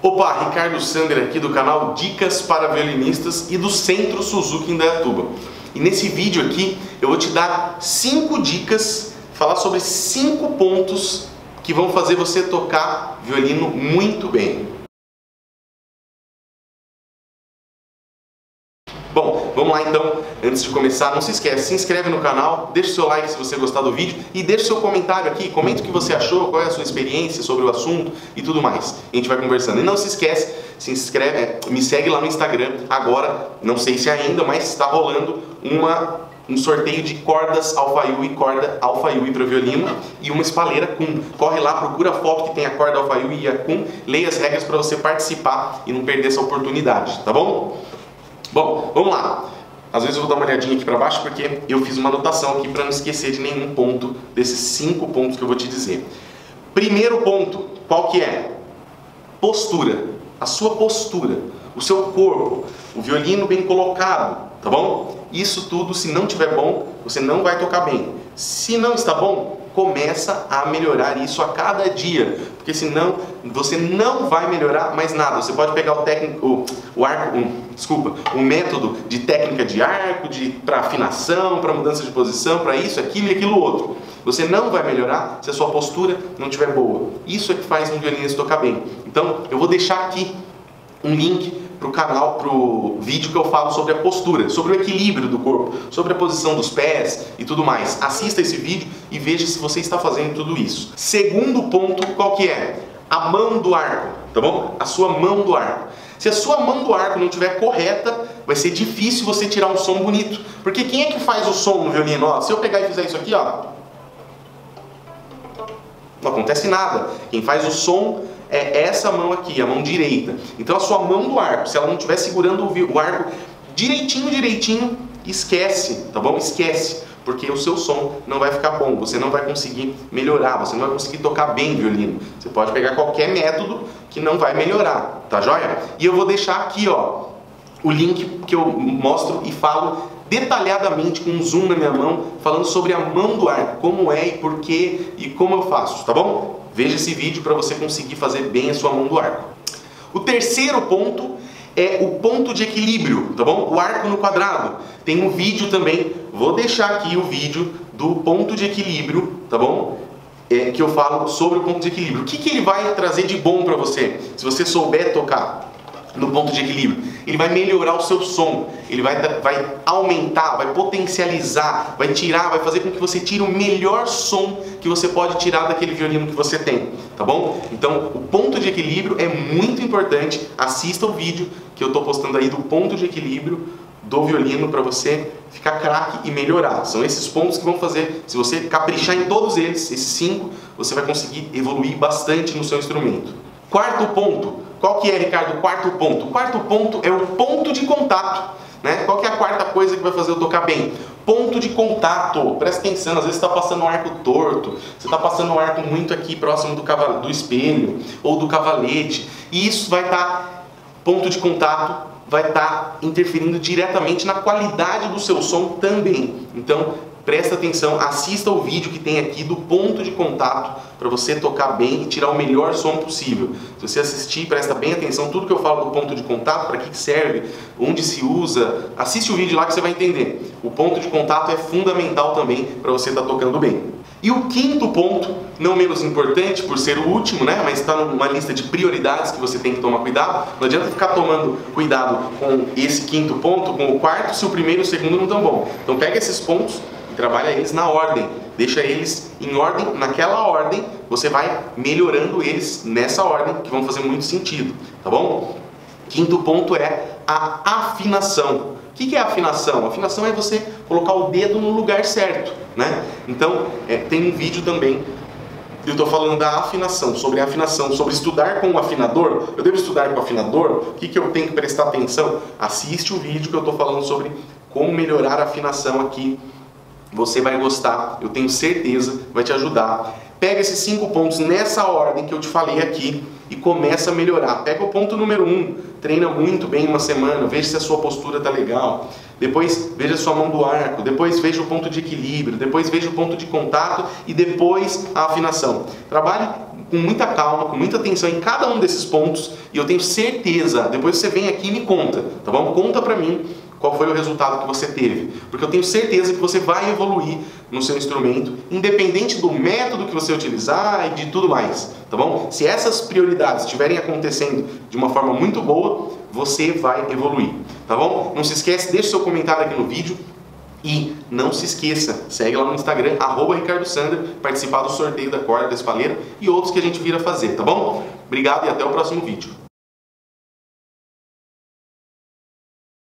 Opa, Ricardo Sander aqui do canal Dicas para Violinistas e do Centro Suzuki Indaiatuba. E nesse vídeo aqui eu vou te dar cinco dicas, falar sobre cinco pontos que vão fazer você tocar violino muito bem. Vamos lá então, antes de começar, não se esquece, se inscreve no canal, deixa o seu like se você gostar do vídeo e deixa o seu comentário aqui, comenta o que você achou, qual é a sua experiência sobre o assunto e tudo mais. A gente vai conversando. E não se esquece, se inscreve, é, me segue lá no Instagram, agora, não sei se ainda, mas está rolando uma um sorteio de cordas alfaiu e corda alfaiu para violino e uma espalheira com. Corre lá, procura a foto que tem a corda alfaiu e a com, leia as regras para você participar e não perder essa oportunidade, tá bom? Bom, vamos lá. Às vezes eu vou dar uma olhadinha aqui para baixo porque eu fiz uma anotação aqui para não esquecer de nenhum ponto desses cinco pontos que eu vou te dizer. Primeiro ponto, qual que é? Postura. A sua postura, o seu corpo, o violino bem colocado, tá bom? Isso tudo, se não tiver bom, você não vai tocar bem. Se não está bom, começa a melhorar isso a cada dia, porque senão você não vai melhorar mais nada. Você pode pegar o técnico, o, arco, um, desculpa, o método de técnica de arco, de para afinação, para mudança de posição, para isso, aquilo e aquilo outro. Você não vai melhorar se a sua postura não estiver boa. Isso é que faz um violinista tocar bem. Então, eu vou deixar aqui um link para o canal, para o vídeo que eu falo sobre a postura, sobre o equilíbrio do corpo, sobre a posição dos pés e tudo mais. Assista esse vídeo e veja se você está fazendo tudo isso. Segundo ponto, qual que é? A mão do arco, tá bom? A sua mão do arco. Se a sua mão do arco não estiver correta, vai ser difícil você tirar um som bonito. Porque quem é que faz o som no violino? Ó, se eu pegar e fizer isso aqui, ó, não acontece nada. Quem faz o som é essa mão aqui, a mão direita. Então a sua mão do arco, se ela não estiver segurando o arco direitinho, direitinho, esquece, tá bom? Esquece, porque o seu som não vai ficar bom, você não vai conseguir melhorar, você não vai conseguir tocar bem violino. Você pode pegar qualquer método que não vai melhorar, tá joia? E eu vou deixar aqui, ó, o link que eu mostro e falo detalhadamente com um zoom na minha mão, falando sobre a mão do arco, como é e por quê e como eu faço, tá bom? Veja esse vídeo para você conseguir fazer bem a sua mão do arco. O terceiro ponto é o ponto de equilíbrio, tá bom? O arco no quadrado. Tem um vídeo também, vou deixar aqui o vídeo do ponto de equilíbrio, tá bom? É, que eu falo sobre o ponto de equilíbrio. O que, que ele vai trazer de bom para você, se você souber tocar? No ponto de equilíbrio. Ele vai melhorar o seu som, ele vai, vai aumentar, vai potencializar, vai tirar, vai fazer com que você tire o melhor som que você pode tirar daquele violino que você tem, tá bom? Então, o ponto de equilíbrio é muito importante. Assista o vídeo que eu estou postando aí do ponto de equilíbrio do violino para você ficar craque e melhorar. São esses pontos que vão fazer, se você caprichar em todos eles, esses cinco, você vai conseguir evoluir bastante no seu instrumento. Quarto ponto, qual que é, Ricardo, o quarto ponto? O quarto ponto é o ponto de contato. Né? Qual que é a quarta coisa que vai fazer eu tocar bem? Ponto de contato. Presta atenção, às vezes está passando um arco torto, você está passando um arco muito aqui próximo do, caval do espelho ou do cavalete. E isso vai estar, tá, ponto de contato, vai estar tá interferindo diretamente na qualidade do seu som também. Então, presta atenção, assista o vídeo que tem aqui do ponto de contato para você tocar bem e tirar o melhor som possível. Se você assistir, presta bem atenção tudo que eu falo do ponto de contato, para que serve, onde se usa, assiste o vídeo lá que você vai entender. O ponto de contato é fundamental também para você estar tá tocando bem. E o quinto ponto, não menos importante por ser o último, né, mas está numa lista de prioridades que você tem que tomar cuidado. Não adianta ficar tomando cuidado com esse quinto ponto, com o quarto, se o primeiro e o segundo não estão bom. Então pega esses pontos trabalha eles na ordem, deixa eles em ordem, naquela ordem, você vai melhorando eles nessa ordem, que vão fazer muito sentido, tá bom? Quinto ponto é a afinação. O que é afinação? Afinação é você colocar o dedo no lugar certo, né? Então, é, tem um vídeo também eu estou falando da afinação, sobre a afinação, sobre estudar com o afinador. Eu devo estudar com o afinador? O que, que eu tenho que prestar atenção? Assiste o vídeo que eu estou falando sobre como melhorar a afinação aqui você vai gostar, eu tenho certeza, vai te ajudar. Pega esses cinco pontos nessa ordem que eu te falei aqui e começa a melhorar. Pega o ponto número um, treina muito bem uma semana, veja se a sua postura está legal. Depois veja a sua mão do arco, depois veja o ponto de equilíbrio, depois veja o ponto de contato e depois a afinação. Trabalhe com muita calma, com muita atenção em cada um desses pontos e eu tenho certeza, depois você vem aqui e me conta, tá bom? Conta pra mim qual foi o resultado que você teve, porque eu tenho certeza que você vai evoluir no seu instrumento, independente do método que você utilizar e de tudo mais, tá bom? Se essas prioridades estiverem acontecendo de uma forma muito boa, você vai evoluir, tá bom? Não se esquece, deixe seu comentário aqui no vídeo, e não se esqueça, segue lá no Instagram, arroba Ricardo participar do sorteio da corda da espalheira e outros que a gente vira fazer, tá bom? Obrigado e até o próximo vídeo.